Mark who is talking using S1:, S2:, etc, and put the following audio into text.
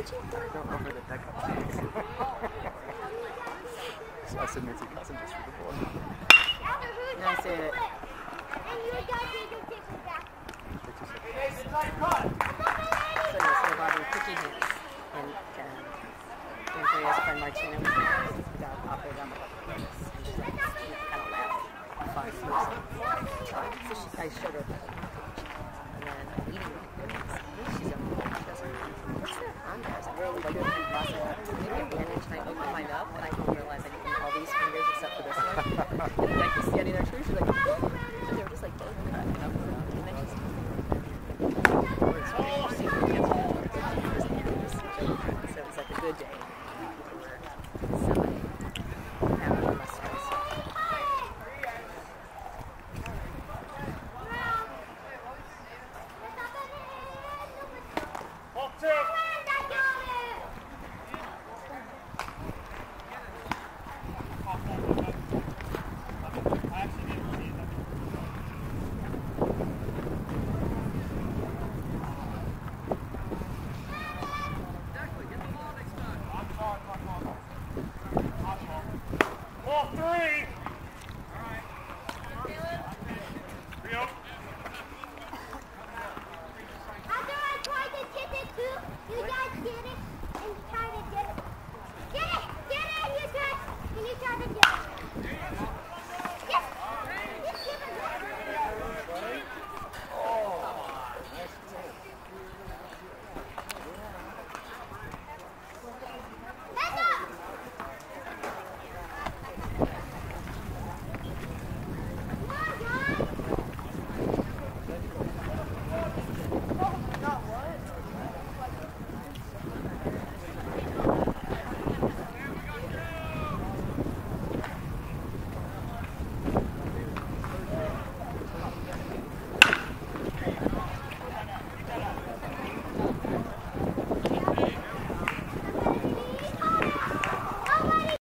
S1: Don't over cousin just the boy.
S2: That's it.